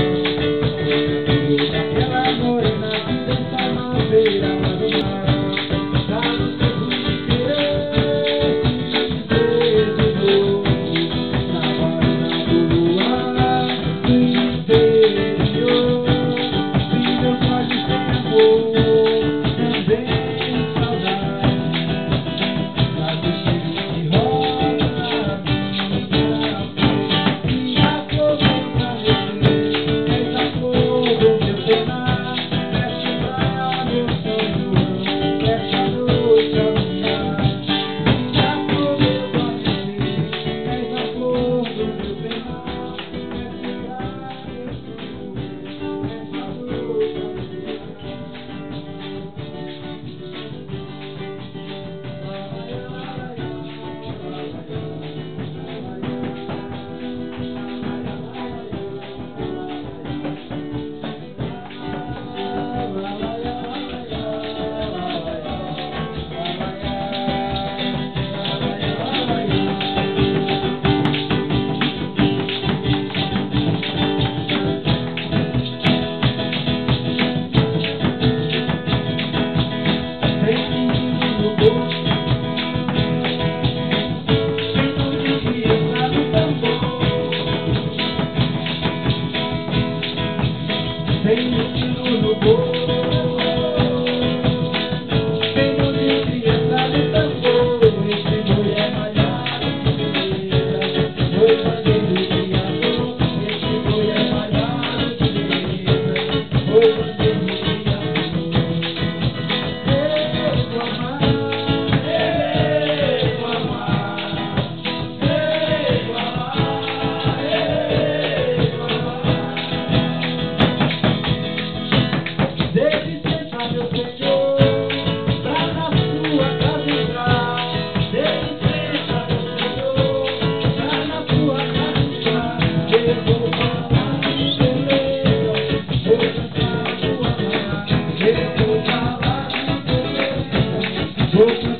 Thank you. Vem no no bolo broken